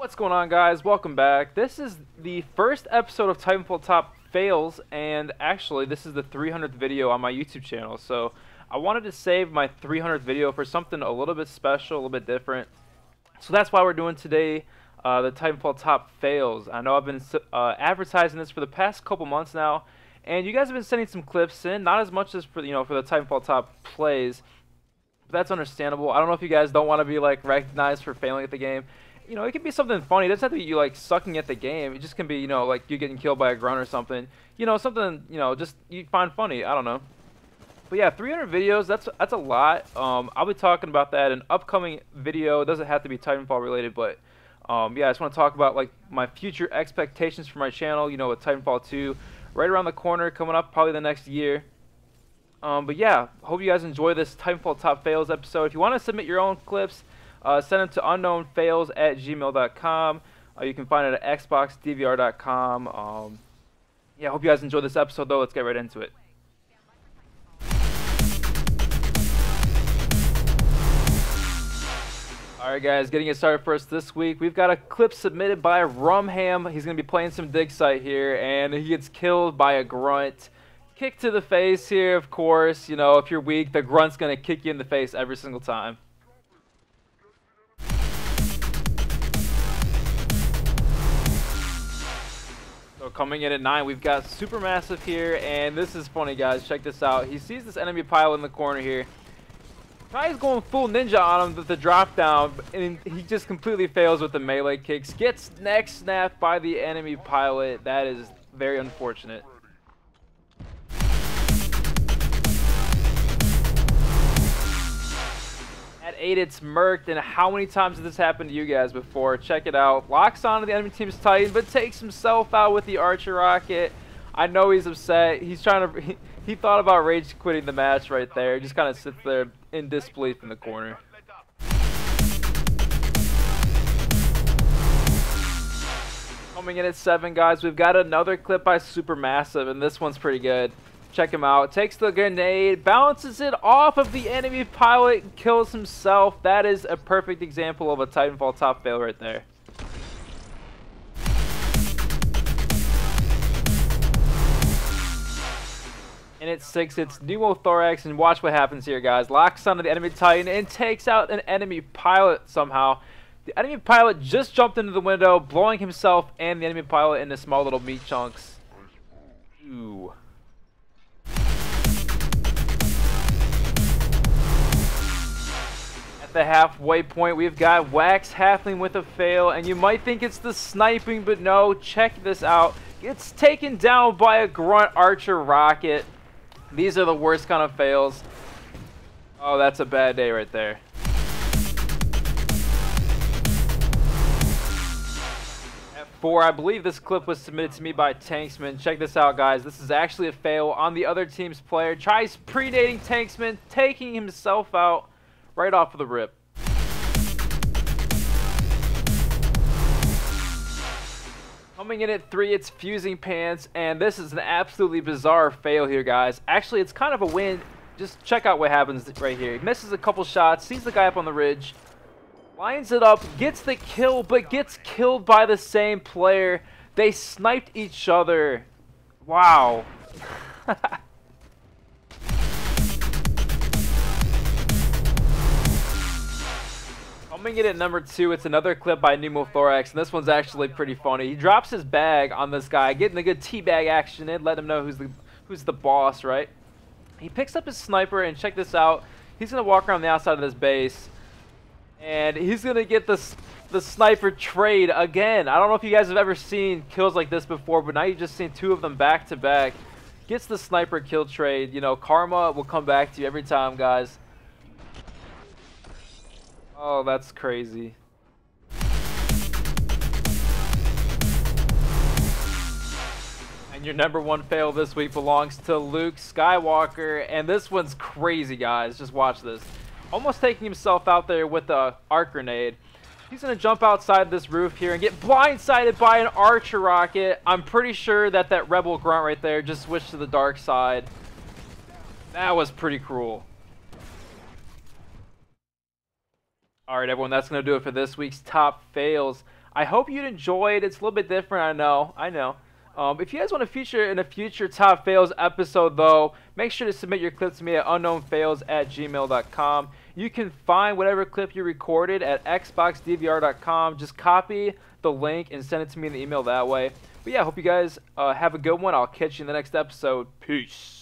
What's going on guys? Welcome back. This is the first episode of Titanfall Top Fails and actually this is the 300th video on my YouTube channel. So I wanted to save my 300th video for something a little bit special, a little bit different. So that's why we're doing today uh, the Titanfall Top Fails. I know I've been uh, advertising this for the past couple months now and you guys have been sending some clips in, not as much as for you know for the Titanfall Top plays. But that's understandable. I don't know if you guys don't want to be like recognized for failing at the game you know, it can be something funny. It doesn't have to be you like sucking at the game. It just can be, you know, like you getting killed by a grunt or something. You know, something, you know, just you find funny. I don't know. But yeah, 300 videos, that's that's a lot. Um, I'll be talking about that in upcoming video. It doesn't have to be Titanfall related, but um, yeah, I just want to talk about like my future expectations for my channel, you know, with Titanfall 2 right around the corner, coming up probably the next year. Um, but yeah, hope you guys enjoy this Titanfall Top Fails episode. If you want to submit your own clips, uh, send them to unkknownfails at gmail.com. Uh, you can find it at xboxdvr.com. Um, yeah, I hope you guys enjoyed this episode, though. Let's get right into it. Alright guys, getting it started first this week. We've got a clip submitted by Rumham. He's going to be playing some dig site here, and he gets killed by a grunt. Kick to the face here, of course. You know, if you're weak, the grunt's going to kick you in the face every single time. So coming in at 9, we've got Supermassive here, and this is funny, guys. Check this out. He sees this enemy pilot in the corner here. Tries going full ninja on him with the drop down, and he just completely fails with the melee kicks. Gets neck snapped by the enemy pilot. That is very unfortunate. 8, it's murked, and how many times has this happened to you guys before? Check it out. Locks onto the enemy team's Titan, but takes himself out with the Archer Rocket. I know he's upset. He's trying to... He, he thought about rage quitting the match right there. He just kind of sits there in disbelief in the corner. Coming in at 7, guys, we've got another clip by Supermassive, and this one's pretty good. Check him out. Takes the grenade, bounces it off of the enemy pilot, kills himself. That is a perfect example of a Titanfall top fail right there. And it's six, it's pneumothorax, and watch what happens here, guys. Locks onto the enemy Titan and takes out an enemy pilot somehow. The enemy pilot just jumped into the window, blowing himself and the enemy pilot into small little meat chunks. Ooh. The halfway point, we've got Wax Halfling with a fail, and you might think it's the sniping, but no, check this out. It's taken down by a Grunt Archer Rocket. These are the worst kind of fails. Oh, that's a bad day right there. Four, I believe this clip was submitted to me by Tanksman. Check this out, guys. This is actually a fail on the other team's player. Tries predating Tanksman, taking himself out right off of the rip. Coming in at three, it's Fusing Pants, and this is an absolutely bizarre fail here, guys. Actually, it's kind of a win. Just check out what happens right here. He misses a couple shots, sees the guy up on the ridge, lines it up, gets the kill, but gets killed by the same player. They sniped each other. Wow. Coming in at number two, it's another clip by Pneumothorax, and this one's actually pretty funny. He drops his bag on this guy, getting the good teabag action in, let him know who's the who's the boss, right? He picks up his sniper, and check this out. He's going to walk around the outside of this base, and he's going to get the, the sniper trade again. I don't know if you guys have ever seen kills like this before, but now you've just seen two of them back to back. Gets the sniper kill trade. You know, karma will come back to you every time, guys. Oh, that's crazy. And your number one fail this week belongs to Luke Skywalker. And this one's crazy, guys. Just watch this. Almost taking himself out there with a arc grenade. He's going to jump outside this roof here and get blindsided by an archer rocket. I'm pretty sure that that rebel grunt right there just switched to the dark side. That was pretty cruel. All right, everyone, that's going to do it for this week's top fails. I hope you enjoyed. It. It's a little bit different, I know. I know. Um, if you guys want to feature in a future Top Fails episode, though, make sure to submit your clip to me at unkknownfails at gmail.com. You can find whatever clip you recorded at xboxdvr.com. Just copy the link and send it to me in the email that way. But yeah, hope you guys uh, have a good one. I'll catch you in the next episode. Peace.